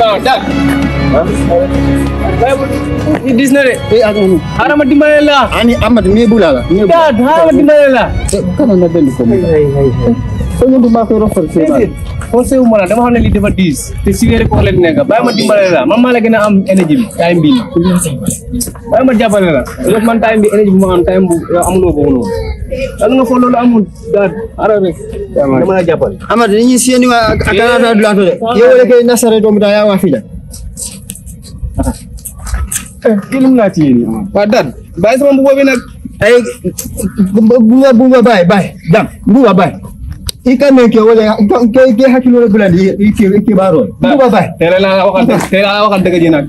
waaw daal. waaw. gis na de. tey ak moom. xaaral mi bu mi bu la la xaaral ma dimbale la. kana na dellu ma la dama xam ne lii dafa diis te si weeri koor leen nekk bàyyi ma dimbale la man maa la gën a am énergie bi time bii bàyyi ma jàppale la yow man time bi énergie bu ma am time bu yow amuloo boobu noonu lan nga foog loolu amul daal xaaral rek dama la jàppale Ahmad ni sieni wa akana da dula to de. Yo wala ke nasare do muta ya wa fila. kii lu mu laa téye nii waa daal bàyyi sama mbubb bi nag Ay buwa buwa bay bay. Dam buwa bay. Ika ne ke wala ke ke hakilo bulandi ke ke baro. Buwa bay. tey la la waxal tey la la waxal dëgg ji nag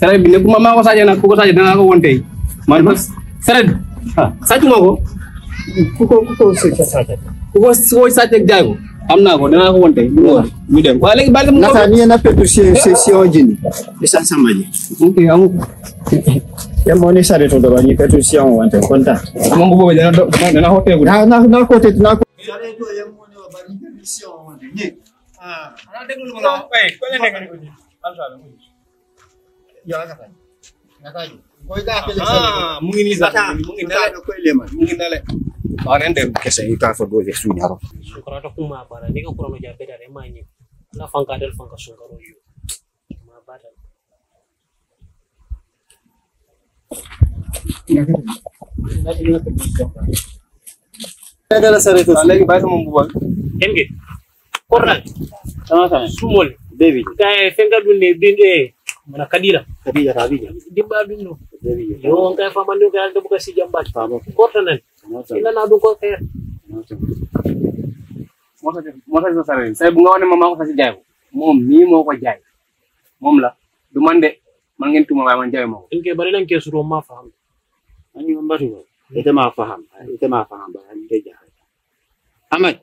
saret bi ne ku ma maa ko sàccee nag ku ko sàccee danaa ko woon tey man ma saret bi ah sàcc ma ko Ku ko ku ko sa sa. ku ko soo sàccee jaay ko am naa ko danaa ko woon tey ñu dem waaye léegi bàyyi sama Nasa ni na petu si si si onjini. Isa samaji. ok amu Ya mo ni sare to do ba ni petu si on wante konta. sama dana dana Na na na ko te na ko xanaa déglu ma la wax eh ko la nekk ni ko ah mu ngi nii sax mu ngi nale mu ngi nale waaw ren dem kese i ka fo do je suñaro sunkara kuma bara ni ka kurano ja beda re manyi na fanka del fanka sunkaro yu ma bada dara sareto léegi bàyyi sama mbubbal enge kornal. Sama ka fengal dun ne bin e eh. mana kadira kadira dimba dun no yo on kay famandu kay aldo buka si jambat kornal ina na dun ko kay moo tax ma maa ko fas jaay moo ko jaay. Moom la. Du man de. Man ngeen man jaay ma ko. dañ koy bari lañ koy suroo maa fa. itamaa faham itamaa faham bayan ngeja amai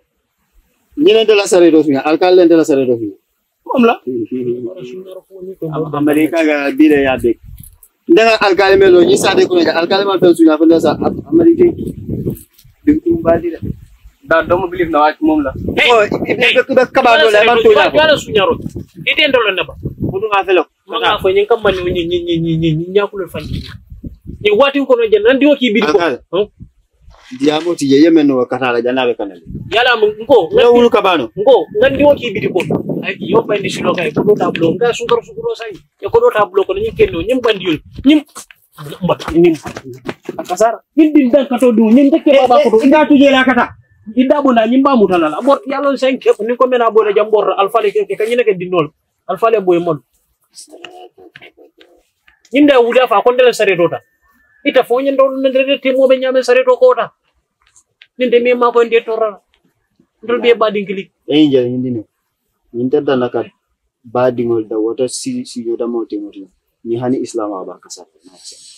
ñeneen de la sare do fi alkal len de la sare do fi moom ga bile ya bek ndaga alkal melo ñi sade ko ga alkal ma tan suñu fa la sa amerika bi ko da do mo bilif na wat moom la. O ibe kaba do la ma to ya ko suñu ro ite ndolo na ba. Budu nga felo ma ko ñi ñi ñi ñi ñi ñi ñakul fan. Ni wati ko no jan nandi ki bidi ko. Huh? diamo ti yeye men no katala janabe kanale yala ngo ne wulu kabano. ngo ngandi ki bidi ko ay yo bandi silo kay ko do tablo nga sungaro sungaro sai e ko do tablo ko nyin kenno nyim bandi yul nyim mbat nim akasara nin din dan kato du nyin dekke baba ko do inda tuje la kata. Inda bona nyim ba mutala la bor yalo sen ke ni ko mena bola jam bor alfale ke ke kanyina ke dinol. Alfale boy mon. Nyinde wuda fa kon dele sare dota ita fo nyin do ndere temo be nyame sare to kota ninde me ma ko nde torra ndol be badin kili e je hindine min tedda nakat badingol da wata si si yoda mawte mawte ni hani islam aba kasar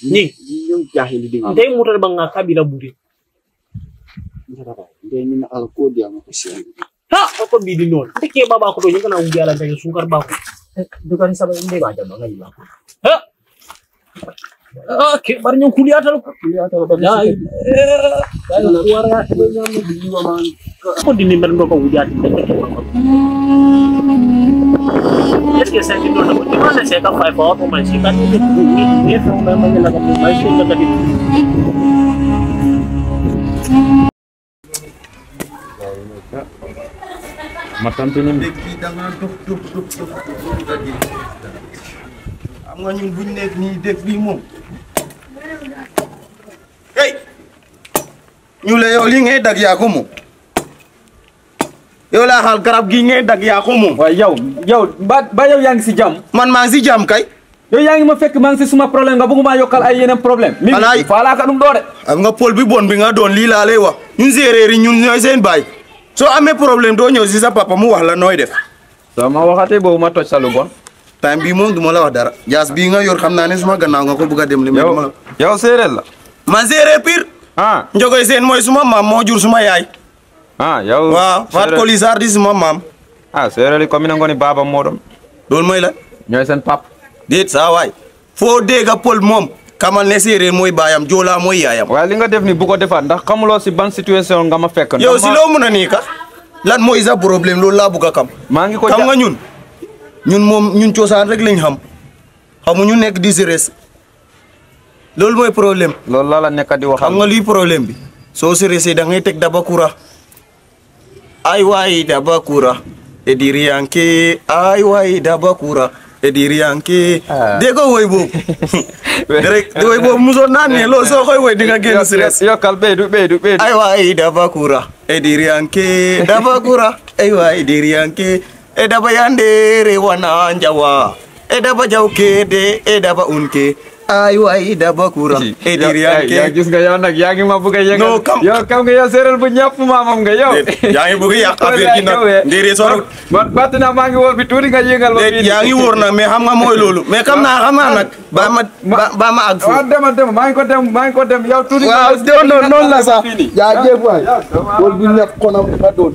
ni. Yung jahili dinga ndey mutar banga kabila buri nde min alko dia mo kasiyan ha ko bidi non ndeke baba ko do nyanga na wuda ala tayo sungkar ba ko dukan sabay hindi ba jamba ngai ba ha ah ke bar nyong kuliah tal ko ya wara be nyam di wa man ko dini mer ndo ko wuda ti ndeke ko est ce que ça dit non ko di mana saya ka five hour ko man si kan ni ni fa ma ma la ko mai si ka di léegi da ngaa dof dof dof dof dof nga ji xam nga ñun buñ nekk nii dëkk bii moom ñu la yow li ngay dag yaa ko moom yow laa xaal garab gi ngay dag yaa ko moom waaye yow yow ba ba yow yaa ngi si jàmm. Man maa ngi si jàmm kay. Yow yaa ngi ma fekk maa ngi si suma problème nga bëgguma yokkal ay yeneen problème. Mi faalaa ka ɗum ɗo de xam nga pol bi bon bi nga doon lii laa lay wax. Ñun séeréer yi ñun ñooy seen baay. Soo amee problème doo ñëw si sa papa mu wax la nooy def. Soo ma waxatee boobu ma toj sa lu bon. Time bii moom du ma la wax dara. Jaas bii nga yor xam naa ne suma gannaaw nga ko bëgg a dem li ma yow la. yow séeréer la. Man séeréer pire ah njogoy seen mooy suma maam moo jur suma yaay. Ah yow waaw Fat séeréer- Koli Sarr di suma maam. Ah séeréer yi comme ina ni baaba moɗon loolu mooy la ñooy seen pap. Déet saa waay. Foo dégg pël moom kamal ne séeréer mooy baayam joolaa mooy yaayam. Waaye li nga def ni bu ko defaat ndax xamuloo si ban situation nga ma fekk. Yow si loo mun a nii ka? Lan mooy sa problème? Loolu laa bugg a xam. Maa ngi ko xam nga ñun? Ñun moom ñun cosaan rek lañ xam. Xamuñu nekk di séeréer. Loolu mooy problème loolu laa la nekk di waxal. Xam nga luy problème bi. Soo séeréer da ngay teg daba kura. Ay waay daba kura. E diriyanke ay waay daba kura. E diriyanke Ah. dégg nga woy boobu? Rek woy boobu musoon naa ne loolu soo koy woy di nga génn séeréer yokkal ɓeydu ɓeydu ɓeydu ay waay daba kura. E diriyanke daba kura. Ay waay diriyanke e daba yandere wana njawa. E daba jawkede e daba unke ay waay daba kura e yaa gis nga yow nag yaa ngi ma bëgg a kam- yow kam nga yow séeréer bu ñàpp maamam nga yow yaa ngi bëgg yàq affaire gi nag ndéere soo man bàtt naa maa ngi wóor bi tuuti nga yëngal ma fii yaa ngi wóor nag mais xam nga mooy loolu mais xam naa xam naa nag ba ma ba ma waaw foofu dema dem maa ngi ko dem maa ngi ko dem yow tuuti waaw noonu la sax yaa jéeg waay wol bu ñàkk konam ba doon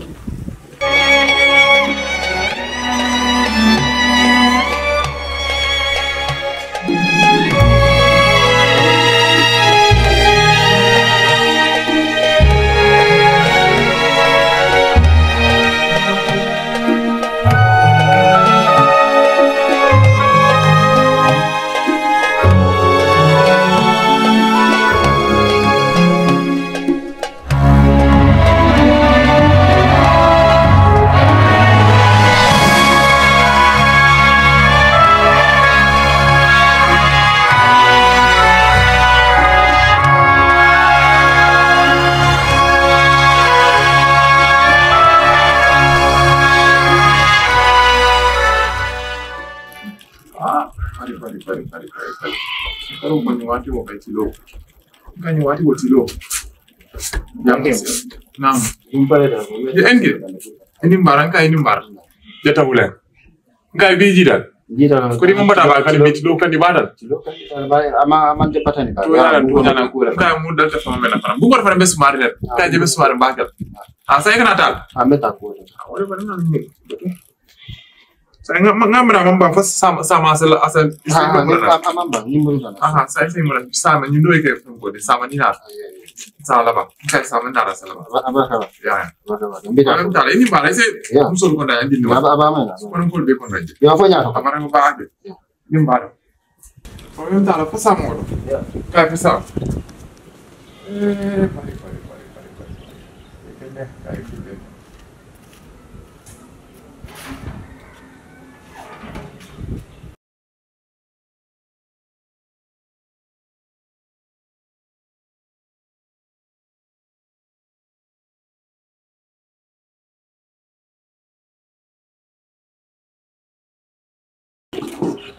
Pari, pari, pari, pari, pari, pari. Karo kwenye watu wa kaitilo. Kwenye watu wa tilo. Yang Naam. Ya enge. Ini mbaran ka ini mbar. Jata wulen. Ngai bi jidal. Ko di ngambata ba kali bi tilo kan di badal. ama ama jepatani ka To yara to jana. Ngai mu dal ta fama mena fana. Bu ko fana bes mari net. Ka je bes mari bakal. Ah saya kana tal. ameta Ore bana. Saya ngam na ngam fa sama sama asal asal. ha ama ba ni mun sana Aha, saya saya mula sama nyundo ke fungo de sama ni na. Sala ba. Kai sama na sala ba. aba Ya. Kalau tala ini bara ise Ya. musul ko da andi no. aba aba mena Kono ko be ko Amara ko ba ade. Yo tala fa sama. Kai fa sama. Eh, pare pare pare pare pare. Kene kai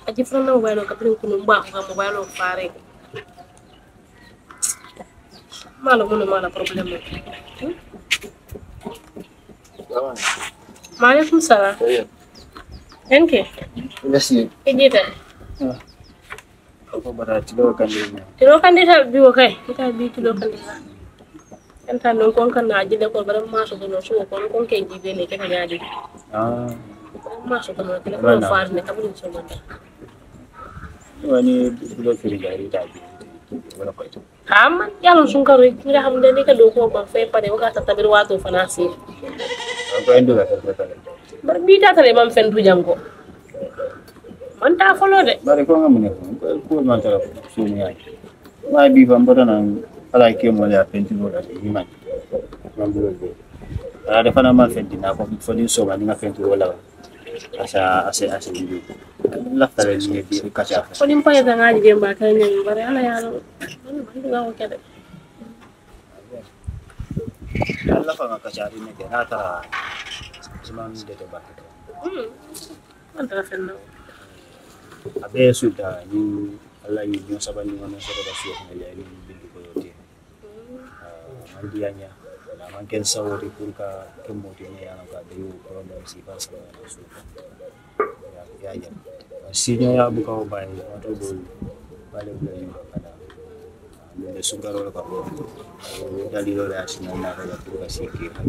kene. aji fana mobile ka prin kunu mba ko mobile o fare mala mun mala problem Maaleykum salaam. Enke. merci Ejita. ko bara tilo kan ni Tilo kandita biwo kay. Kita bi tilo kandita. Enta non kon kan na jide ko bara ma so no so kon kon ke jibe ne ke nyaadi. ah Ma so ko no tele ko far ne kabul so manda. Wani bulo firi ga ita bi wala ko ito Amma yalon sun karo kira hamde ne ka do ko ban fe pare waga ta tabir wato fanasi. ko endo ga ta ta Bar bi ta tare man fen du jango. Man ta folo de. bare ko ngam ne ko ko man tara ko suni ya ma bi ban bada nan ala ke mo ya penti lo da iman man bulo be ala de fana man fenti na ko fo ni so man nga fenti wala asa asa asa bi la tare ni bi ka cha Ko nim pa yata ngaji be ba kan ne bare ala yalo. Man ga ko kede. Allah fa ka cha ni ke na tara zaman de de ba Hmm. Man ta fen no. abe suda ni Allah yi nyo sabani wana sore da suyo na yayi bi ko yote man ken sawori pour ka ken moti ne yana ka de yo problem si pas ko na su ya ya ya. Sinyo ya bu ka bay wato do bale bu yi kada ne de sungaro ka ko dalilo la asina na ka pour ka si ke ka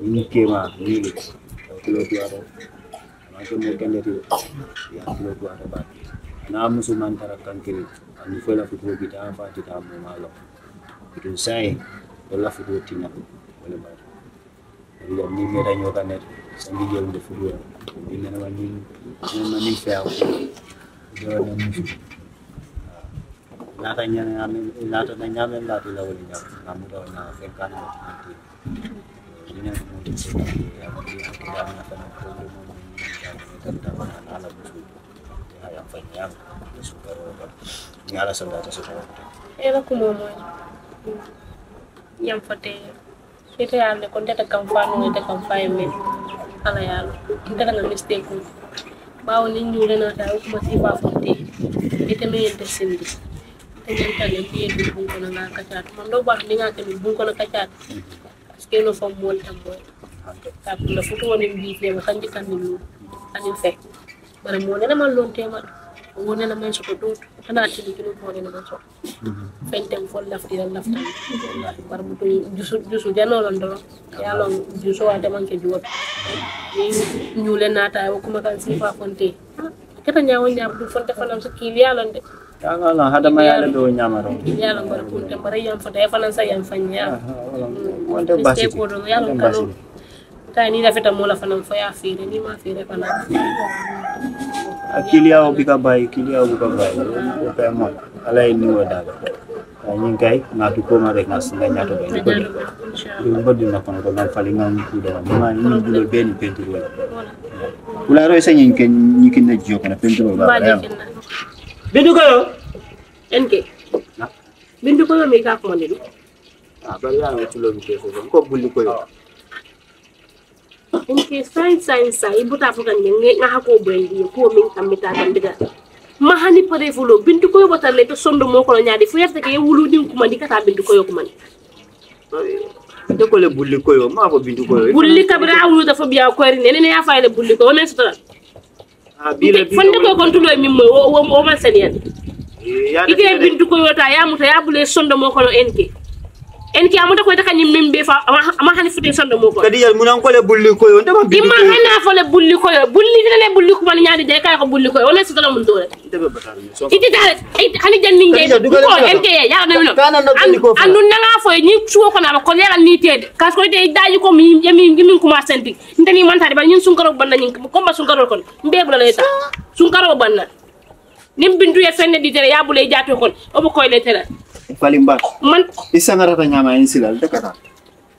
ni ke ma ni ko lo tuaro maka mo kende ti ya kilo tu ada bat na musu man tara kankiri anu fela futu kita fa ti ta mo malo itu sai wala futu tina wala ba ila ni nyoka net sangi jel de futu Ini nama ni ni mani fair. Dia ni musuh. Nata nyane ame nata na nyame la tu la wali nyam. Namu do na fengkan na nanti. Ini yang mungkin saya ya mungkin kita akan akan problem ini tentang ala musuh. Ya yang fanya yang suka roba. Ni ala saudara saudara. yam fote feteyande ko ndeta kam fa noon ndeta kam faye men ala yaalo ndetaga mistake uji ɓawo nin juurenata hukuma sifa fonte iteme yente sindi teñentale mbiyeɗum bunkono ga kacaatu man ɗo ɓato ndiga kemi bunkono kacaatu par ce que no fom mool tan moy kapulla foto woni mbitema kanji kammi ɗum anin fe bara mo nenema lonte maɗum wone na men soto dot kana tini kilo ko ne man soto fentem fo laftiran laftan bar mu to jusu jusu janolon do yalon jusu wa deman ke juwot ni ñule nata ko kuma kan sifa fonte kata nyawo nyam du fonte fanam sa kili yalon de Jangan lah, ada maya ada do nyamaro. yalon bar kunte bar yam fonte fanan sa yam fanya Wanda basi. Mistake ko do yalon kanu ta ni rafeta mo la fanan fo ya fire ni ma fire fanan Akili yao bika bai, akili yao bika bai. Upe mo. Ala ini wadaga. Nyin kai ngatu ko ma rek nas nga nyato do ni bodi. Dum bodi na kono ko ngam fali ngam ku do. Ma ni bulo ben pentu wala. Kula ro isa nyin ken nyikin na jiyo kana pentu ba. ba Ya. de kinna bindu ko yo enke bindu ko mi ka ko ni Ah, bari ya no tulo bi ko ko bulli ko yo. Enke sain sain sa ibuta fukan nge nga hako bendi ko min kamita kan diga mahani pare fulo bindu ko bota le to sondo mo ko nyaadi fu yarte ke wulu din kuma di kata bindu ko yo kuma ni Ite ko le bulli ko yo, ma ko bindu ko yo. bulli kabra wulu dafa biya ko ri nene ya fayle bulli ko wonen sutura Ah, bile bile. fonde ko kon tulo min mo o man saniyan Ya ite bindu ko yota ya muta ya bule sondo mo ko no en ki amuta koyta kañum min ɓe fa ama hani futen sonɗo mu koy kadi munan ko bulli koy wona sotala mum dore iti dare hani jannin jey ko en ke yaara kono yaran ni tede. Kas koyte daji ko mi yemi min commence sen tig ntani mantade kono mbe bula lay ta. Fali mbak. man Isangarata nyama insilal dekata.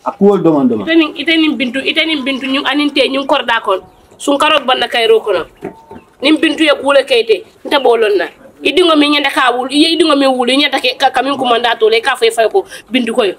Akuol doman doman. ite nin ite nin bintu ite nin bintu ñu aninte ñu korda kon sunkaro banna kayro kono nim bintu ye kule kayte nta bolon na idingo mi nyanda ka wul ye idingo mi wul nyanda ke ka kamin kumanda to le ka fay fay ko bintu koyo